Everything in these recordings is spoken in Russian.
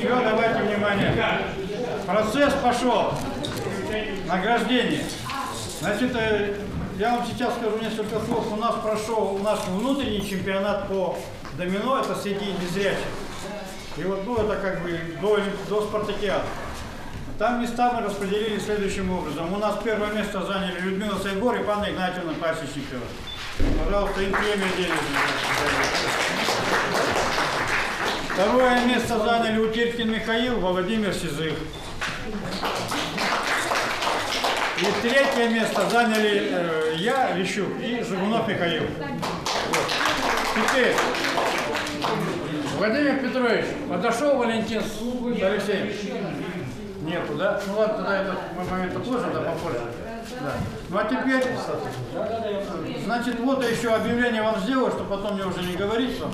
Все, давайте внимание. Процесс пошел. Награждение. Значит, э, я вам сейчас скажу несколько слов. У нас прошел наш внутренний чемпионат по домино, это среди незрячих. И вот, ну, это как бы до, до спартакиады. Там места мы распределили следующим образом. У нас первое место заняли Людмила Сайгор и Панна Игнатьевна Пасечникова. Пожалуйста, им премия денежная. Второе место заняли Утиркин Михаил, Владимир Сизых. И третье место заняли э, я, Лещук, и Жигунов Михаил. Вот. Теперь, Владимир Петрович, подошел Валентин с Алексеем? Нету, да? Ну ладно, тогда этот момент отложим, да, попозже. Да. Ну а теперь, значит, вот еще объявление вам сделаю, что потом мне уже не говорить вам.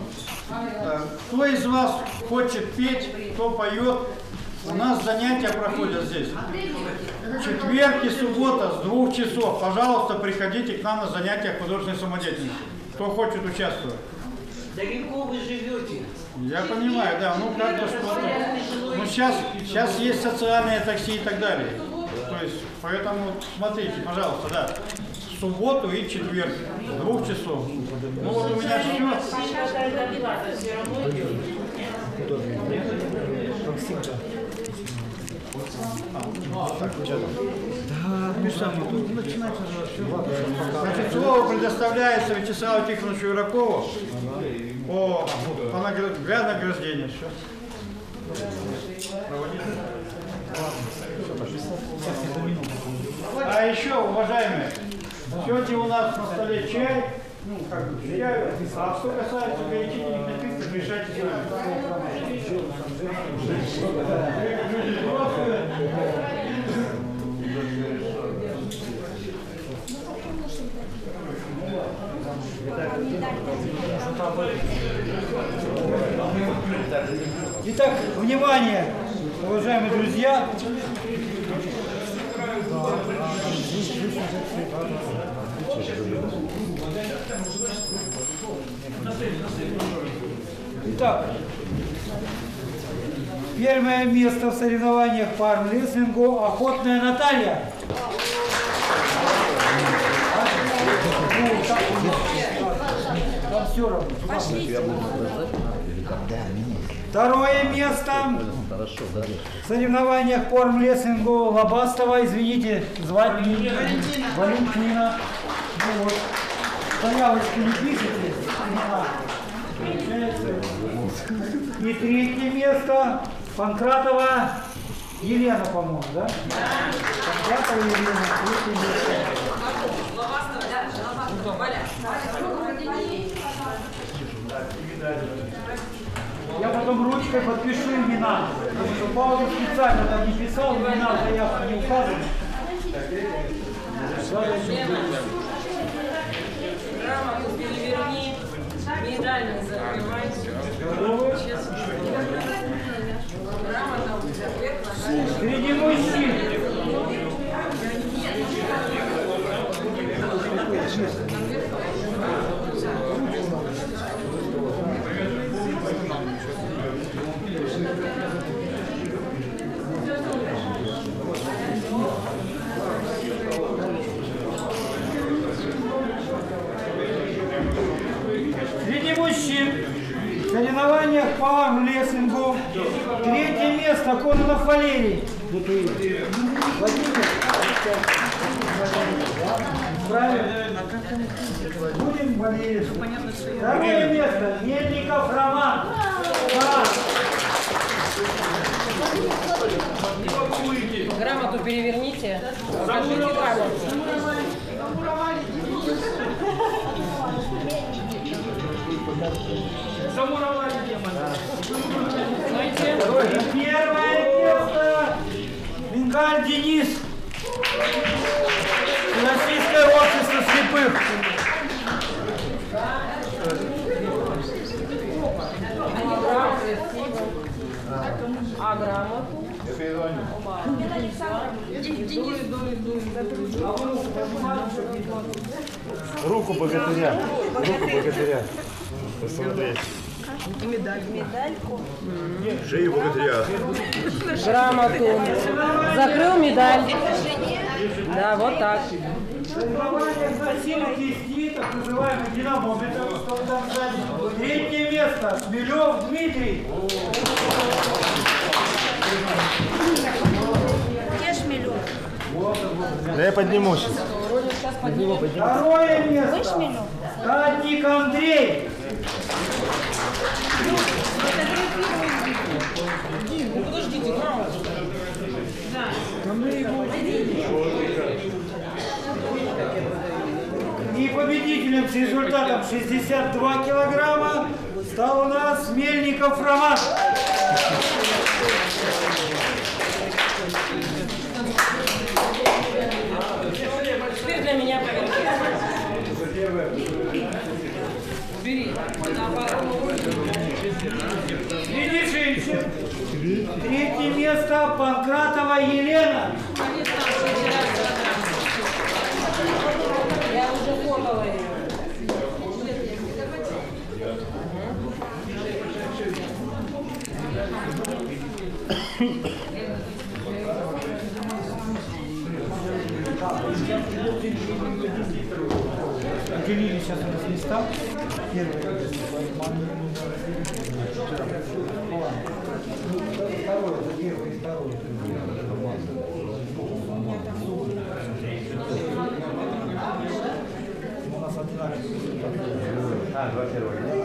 Кто из вас хочет петь, кто поет, у нас занятия проходят здесь. Четверг и суббота с двух часов. Пожалуйста, приходите к нам на занятия художественной самодеятельности. Кто хочет участвовать. Далеко вы живете. Я понимаю, да, ну как-то что-то. Ну сейчас, сейчас есть социальные такси и так далее. То есть, поэтому смотрите, пожалуйста, да. В субботу и четверг, с двух часов. Ну вот у меня все. Значит, слово предоставляется Вячеславу Тихоновичу Юракову по, по награ- для награждения. Все. А еще, уважаемые, сегодня у нас на столе чай, ну, как бы чай, а что касается горячительных напитков, решайте сами. Итак, внимание, уважаемые друзья. Итак, первое место в соревнованиях по армрестлингу охотная Наталья. Все равно. Второе место в соревнованиях по армрестлингу Лобастова, извините, звать не Валентина. Ну вот. Заявочку не пишите. И третье место Панкратова Елена, по-моему, да? Панкратова Елена, третье место. Я потом ручкой подпишу имена. Потому что Павел специально там не писал, имена заявки не указаны. Грамоту переверни, медаль не закрывай. Грамота у тебя вверх, Среди мужчин. Среди мужчин в соревнованиях по армрестлингу третье место Кононов Валерий. Владимир? Правильно. Будем Валерий. Второе место Мельников Роман. Грамоту переверните. Покажите грамоту. Первое место Мингаль Денис. Российское общество слепых. а? Руку богатыря. Руку богатыря. Посмотри. Живи благодаря. Грамоту. Закрыл медаль. Да, вот так. Носили кисти, так называемый динамометр, что там сзади. Третье место. Смелев Дмитрий. Да я поднимусь. Второе место. Стадник Андрей. И победителем с результатом 62 килограмма стал у нас Мельников Роман. Теперь для меня поверни. Убери. Медичинщик. Третье место Панкратова Елена. Поделили сейчас у нас места. Первое. Второе, первый, второй. У нас одинаковые. А, два первых.